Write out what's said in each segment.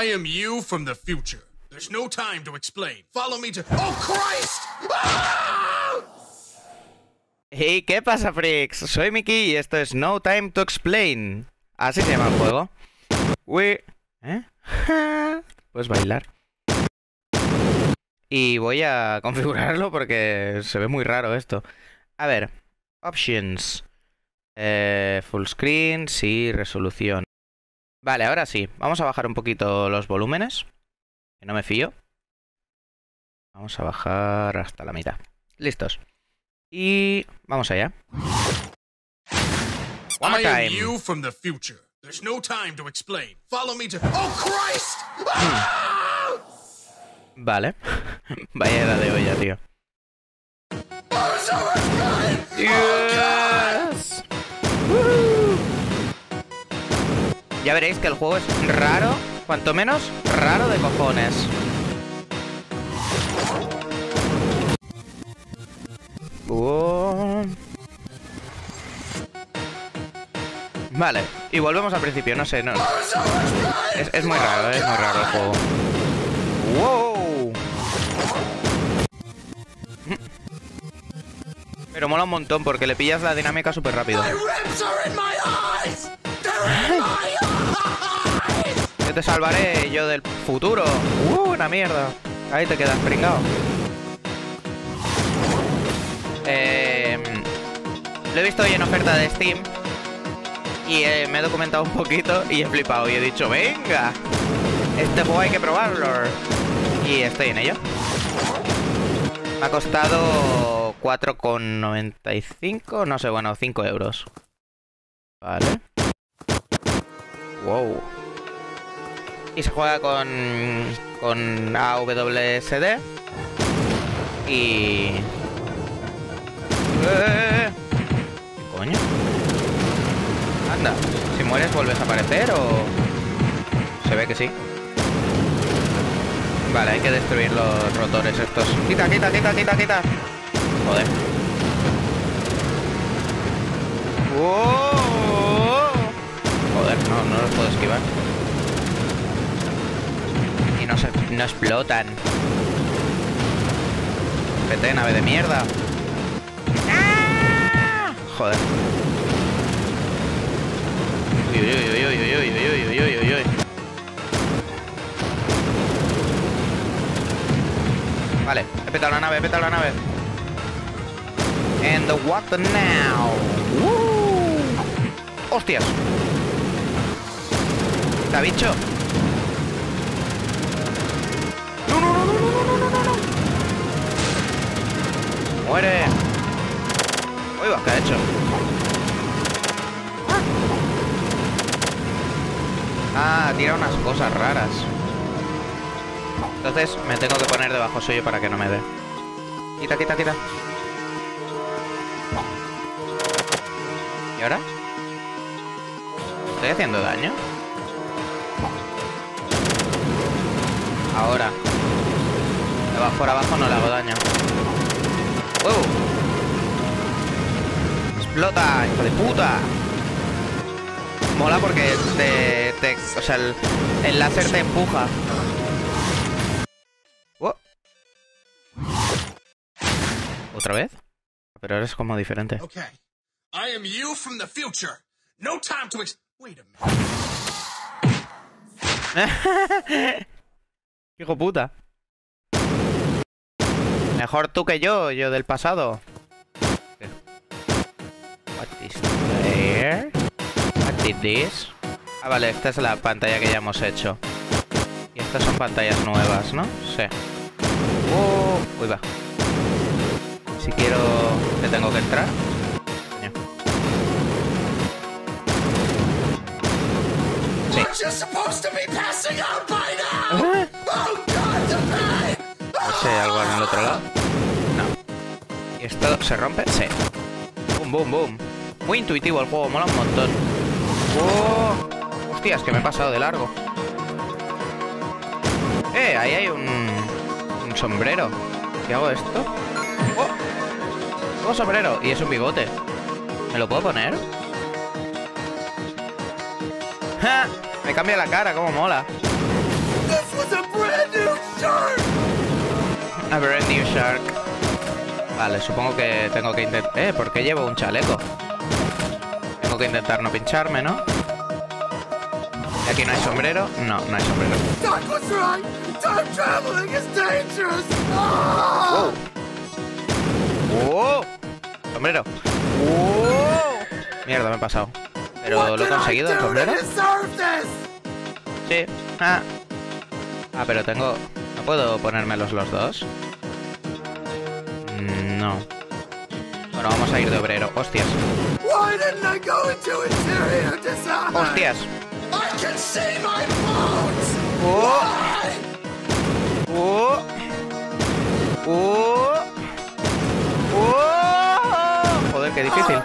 I am you from the no time to explain. Follow me to. Oh, Christ! Ah! ¿qué pasa, freaks? Soy Miki y esto es No Time to Explain. Así se llama el juego. We... ¿Eh? Puedes bailar. Y voy a configurarlo porque se ve muy raro esto. A ver, options. Eh, full screen, sí, resolución. Vale, ahora sí. Vamos a bajar un poquito los volúmenes. Que no me fío. Vamos a bajar hasta la mitad. Listos. Y vamos allá. One more I am time. you from the future. There's no time to explain. Follow me to. Oh, Christ! Ah! Vale. Vaya edad de olla, tío. Oh, Ya veréis que el juego es raro, cuanto menos raro de cojones. Oh. Vale, y volvemos al principio, no sé, no. Es, es muy raro, es muy raro el juego. ¡Wow! Pero mola un montón porque le pillas la dinámica súper rápido. Te salvaré, yo del futuro. ¡Uh, una mierda! Ahí te quedas pringado. Eh, lo he visto hoy en oferta de Steam. Y eh, me he documentado un poquito y he flipado. Y he dicho, venga, este juego hay que probarlo. Y estoy en ello. Me ha costado 4,95, no sé, bueno, 5 euros. Vale. Wow. Y se juega con, con AWSD. Y... ¡Eh! ¿Qué coño? Anda, si mueres vuelves a aparecer o... Se ve que sí. Vale, hay que destruir los rotores estos. Quita, quita, quita, quita, quita. Joder. ¡Wow! Joder, no, no los puedo esquivar. No se, no explotan. Vete, nave de mierda. ¡Ah! Joder. Uy, uy, uy, uy, uy, uy, uy, uy, uy, uy. Vale, he petado la nave, he petado la nave. And the water now. ¡Woo! ¡Hostias! ¿Está bicho? ¡Muere! Uy, va, ¿qué ha hecho? Ah, tira unas cosas raras. Entonces me tengo que poner debajo suyo para que no me dé. Quita, quita, quita. ¿Y ahora? ¿Estoy haciendo daño? Ahora. Deba- Por abajo no le hago daño. ¡Huevo! ¡Explota, hijo de puta! Mola porque te, te- o sea, el, el láser te empuja. Oh. ¿Otra vez? Pero ahora es como diferente. Okay. I am you from the future. No time to ex. Wait a minute. Hijo puta. Mejor tú que yo, yo del pasado. What is there? What is this? Ah, vale, esta es la pantalla que ya hemos hecho. Y estas son pantallas nuevas, ¿no? Sí. Oh, uy, va. Si quiero... ¿Le tengo que entrar? Sí. algo en el otro lado. No. ¿Y esto se rompe? Sí. Boom, boom, boom. Muy intuitivo el juego, mola un montón. ¡Oh! Hostias, que me he pasado de largo. Eh, ahí hay un, un sombrero. ¿Qué hago esto? ¡Oh! Tengo sombrero y es un bigote. ¿Me lo puedo poner? ¡Ja! Me cambia la cara, cómo mola. Shark. Vale, supongo que tengo que intentar... Eh, ¿por qué llevo un chaleco? Tengo que intentar no pincharme, ¿no? ¿Y aquí no hay sombrero? No, no hay sombrero. Ah! ¡Oh! ¡Sombrero! ¡Oh! Mierda, me he pasado. ¿Pero lo he conseguido, el sombrero? Sí. Ah. Ah, pero tengo... ¿No puedo ponérmelos los dos? Mm, No. Bueno, vamos a ir de obrero. ¡Hostias! ¡Hostias! ¡Oh! ¡Oh! ¡Oh! ¡Oh! Joder, qué difícil.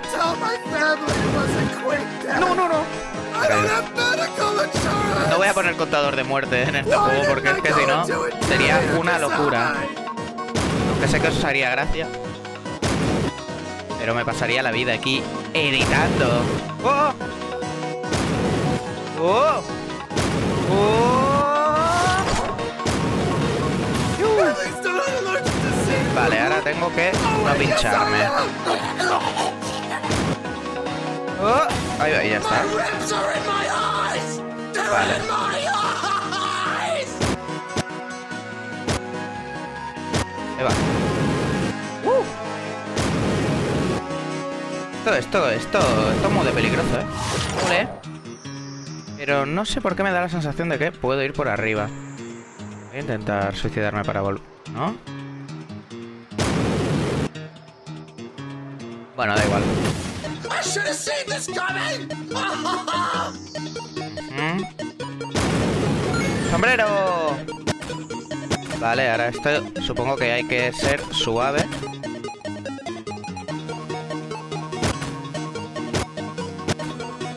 No, no, no. No voy a poner contador de muerte en este juego porque es que si no sería una locura. Aunque sé que os haría gracia. Pero me pasaría la vida aquí editando. ¡Oh! ¡Oh! ¡Oh! Vale, ahora tengo que no pincharme. ¡Oh! Ahí va, ya está. My ribs are in my eyes. They're Vale. in my eyes. Ahí va. ¡Uh! Esto, esto, esto, esto es muy de peligroso, ¿eh? Pero no sé por qué me da la sensación de que puedo ir por arriba. Voy a intentar suicidarme para volver. ¿No? Bueno, da igual. Should have seen this coming. ¿Mm? ¡Sombrero! Vale, ahora esto supongo que hay que ser suave.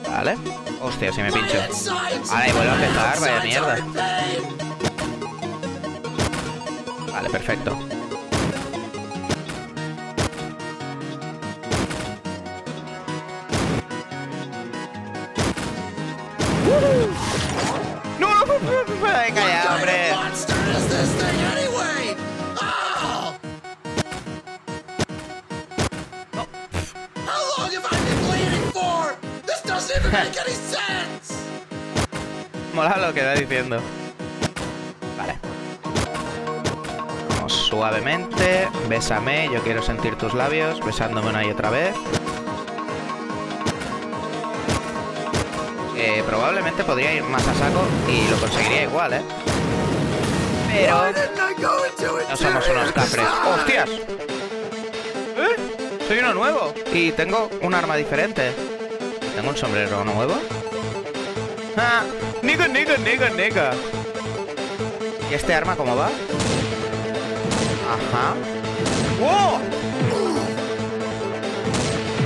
Vale. Hostia, si me pincho. Y vuelvo a empezar, vaya mierda. Vale, perfecto. Even make any sense. Mola lo que va diciendo. Vale. Vamos suavemente. Bésame, yo quiero sentir tus labios. Besándome una y otra vez. Eh, probablemente podría ir más a saco y lo conseguiría igual, ¿eh? Pero no somos unos cafres. ¡Hostias! ¿Eh? Soy uno nuevo y tengo un arma diferente. ¿Tengo un sombrero nuevo? ¡Ah! ¡Niga, niga, niga, niga! ¿Y este arma cómo va? Ajá. ¡Wow!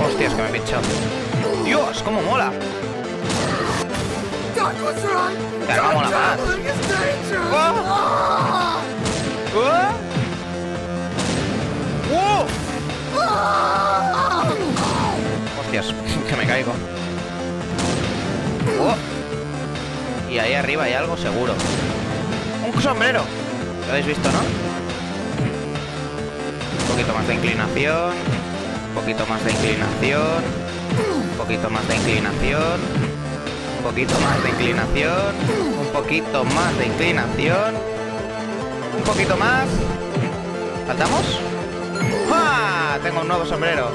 Hostias, que me he pinchado. ¡Dios, cómo mola! Time más. Oh. ¡Oh! Hostias, que me caigo. Oh. Y ahí arriba hay algo seguro. ¡Un sombrero! ¿Lo habéis visto, no? Un poquito más de inclinación. Un poquito más de inclinación. Un poquito más de inclinación. Un poquito más de inclinación. Un poquito más de inclinación. Un poquito más. ¿Faltamos? ¡Ah! Tengo un nuevo sombrero.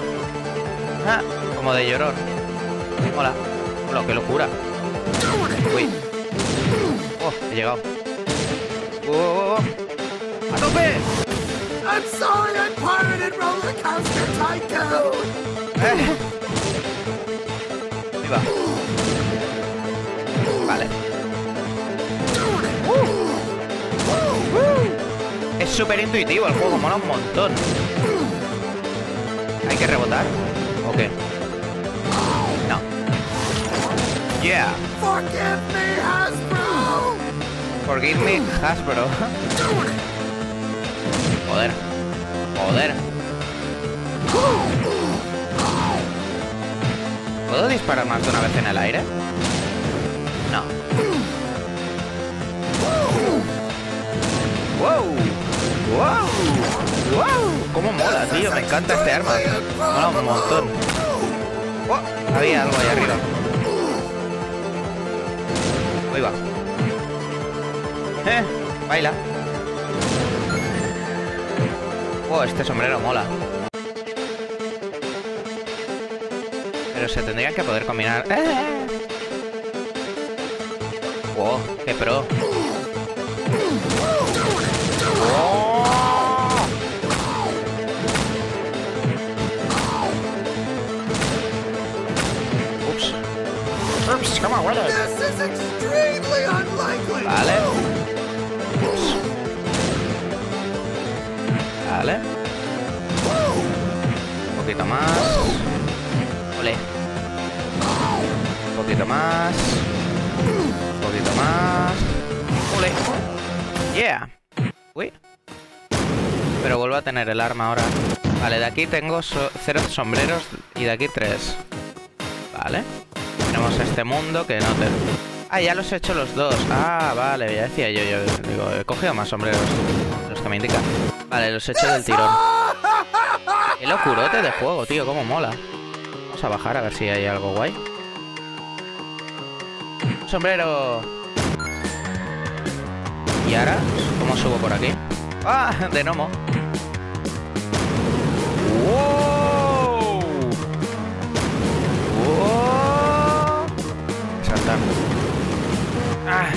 Ah, como de llorón. Hola. Hola, qué locura. Uy. Oh, he llegado. Oh, oh, oh. ¡A tope! I'm sorry I pirated Roller Coaster Tycoon. Eh. Vale. Es súper intuitivo el juego, mola un montón. ¿Hay que rebotar? ¿O qué? No. Yeah. Forgive me, Hasbro. Joder. Joder. ¿Puedo disparar más de una vez en el aire? No. ¡Wow! ¡Wow! ¡Wow! ¡Cómo mola, tío! Me encanta este arma. Mola un montón. ¡Oh! Había algo ahí arriba. Ahí va. ¡Eh! Baila. Oh, este sombrero mola. Pero se tendrían que poder combinar. ¡Eh! ¡Wow! ¡Qué pro! Ups. Ups, ¿cómo huele? This is extremely unlikely. Vale. Ups. Vale. Un poquito más. Ole. Un poquito más. Más. Ole. Yeah. Uy. Pero vuelvo a tener el arma ahora. Vale, de aquí tengo cero sombreros y de aquí tres. Vale. Tenemos este mundo que no te... Ah, ya los he hecho los dos. Ah, vale, ya decía yo, yo digo, he cogido más sombreros. Los que me indican. Vale, los he hecho del tirón. Qué locurote de juego, tío, cómo mola. Vamos a bajar a ver si hay algo guay. Sombrero. ¿Y ahora? ¿Cómo subo por aquí? ¡Ah! De gnomo. ¡Wow! ¡Wow! Saltar. ¡Ah!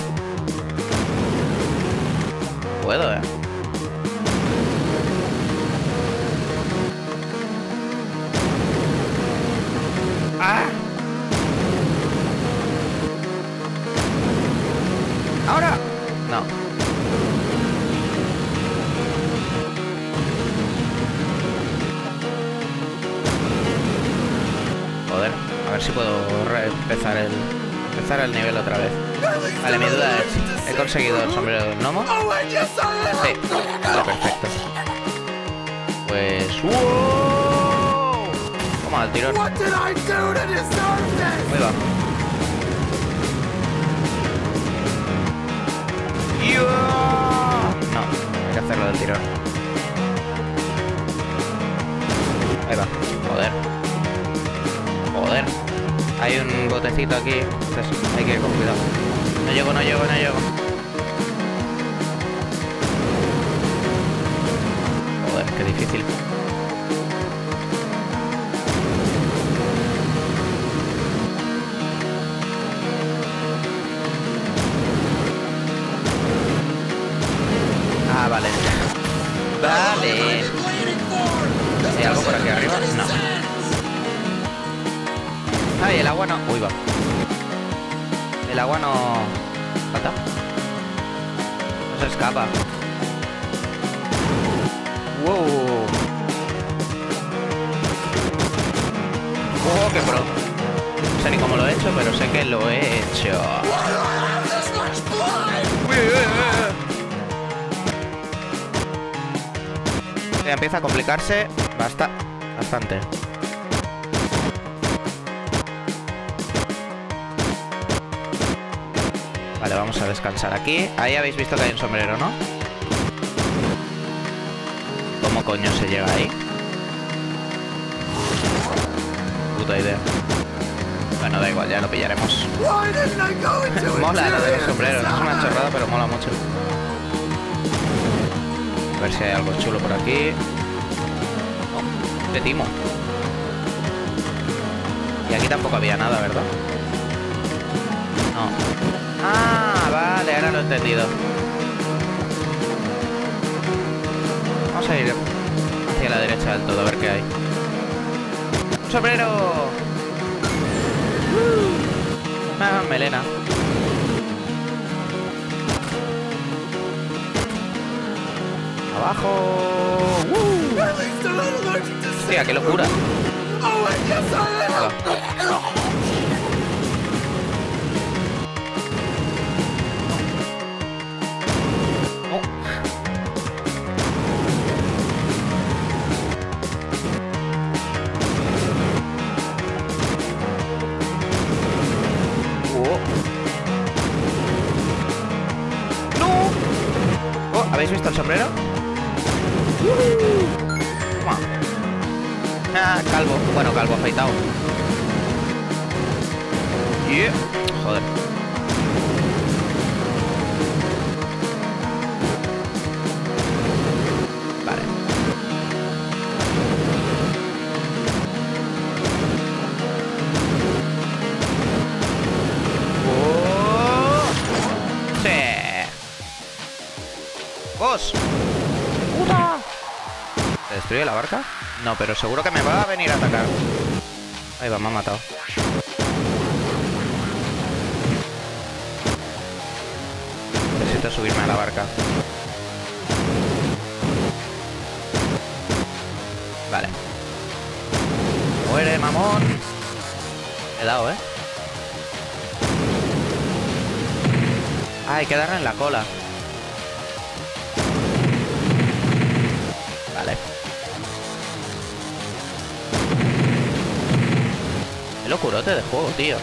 Puedo, eh. Deserve this? Ahí va. No, hay que hacerlo del tirón. Ahí va. Joder. Joder. Hay un botecito aquí. Entonces hay que ir con cuidado. No llego, no llego, no llego. Joder, qué difícil. Agua no. Uy, va. El agua no. ¿Falta? No se escapa. Wow. Oh, qué pro. No sé ni cómo lo he hecho, pero sé que lo he hecho. Empieza a complicarse basta bastante. Vamos a descansar aquí. Ahí habéis visto que hay un sombrero, ¿no? ¿Cómo coño se llega ahí? Puta idea. Bueno, da igual, ya lo pillaremos. Mola lo de los sombreros, es una chorrada, pero mola mucho. A ver si hay algo chulo por aquí. Oh, de timo. Y aquí tampoco había nada, ¿verdad? No. Ah, entendido. Vamos a ir hacia la derecha del todo, a ver qué hay. ¡Un sombrero! Ah, melena. Abajo. ¡Uh! Hostia, qué locura. Oh. La barca? No, pero seguro que me va a venir a atacar. Ahí va, me ha matado. Necesito subirme a la barca. Vale. Muere, mamón. He dado, ¿eh? Ah, hay que darle en la cola. Vale. Locurote de juego, tío.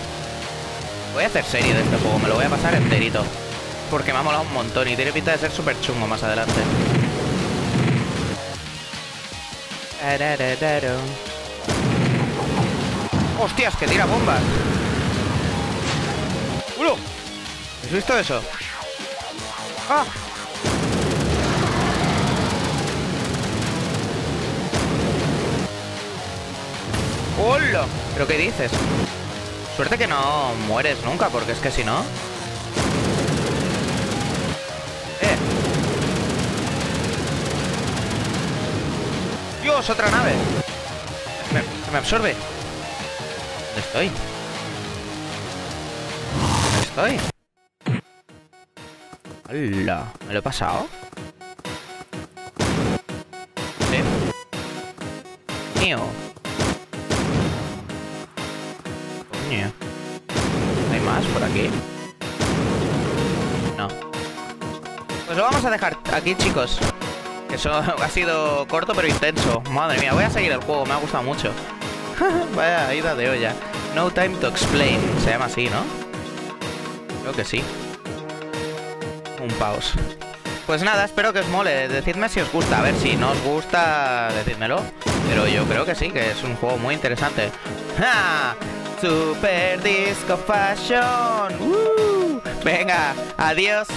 Voy a hacer serie de este juego, me lo voy a pasar enterito. Porque me ha molado un montón y tiene pinta de ser súper chungo más adelante. ¡Hostias, que tira bombas! ¡Ulo! ¿Has visto eso? ¡Ah! ¡Hola! ¿Pero qué dices? Suerte que no mueres nunca, porque es que si no... ¡Eh! ¡Dios, otra nave! Me, se me absorbe. ¿Dónde estoy? ¿Dónde estoy? ¡Hola! ¿Me lo he pasado? Sí. Mío. Por aquí? No. Pues lo vamos a dejar aquí, chicos. Eso ha sido corto pero intenso. Madre mía, voy a seguir el juego, me ha gustado mucho. Vaya ida de olla. No time to explain. Se llama así, ¿no? Creo que sí. Un pause. Pues nada, espero que os mole. Decidme si os gusta. A ver, si no os gusta, decídmelo. Pero yo creo que sí, que es un juego muy interesante. ¡Ja! Super Disco Fashion. Venga, adiós.